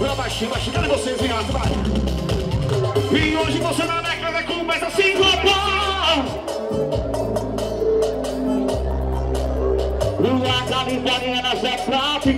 Lá baixinho, baixinho, cadê vocês, viado? Vai. E hoje você na década começa a se englobar. Lua da Vitória na Zé Prata e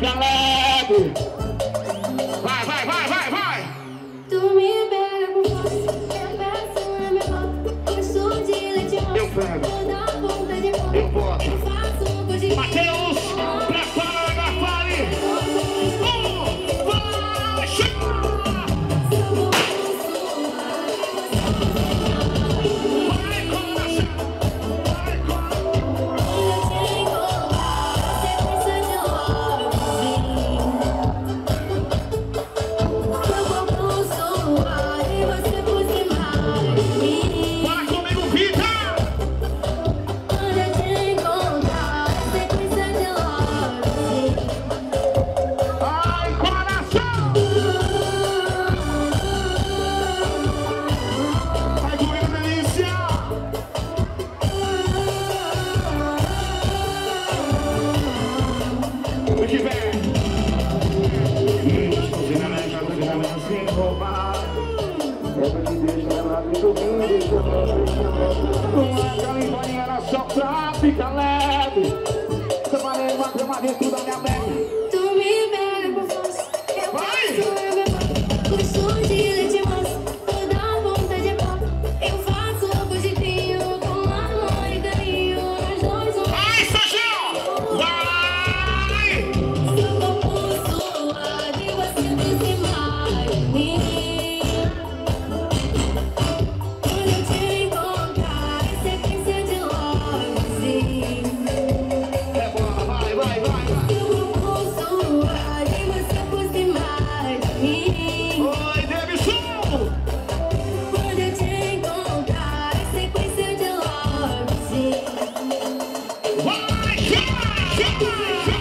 Uma californiana só pra ficar leve Separei uma grama dentro da minha bag Chicken!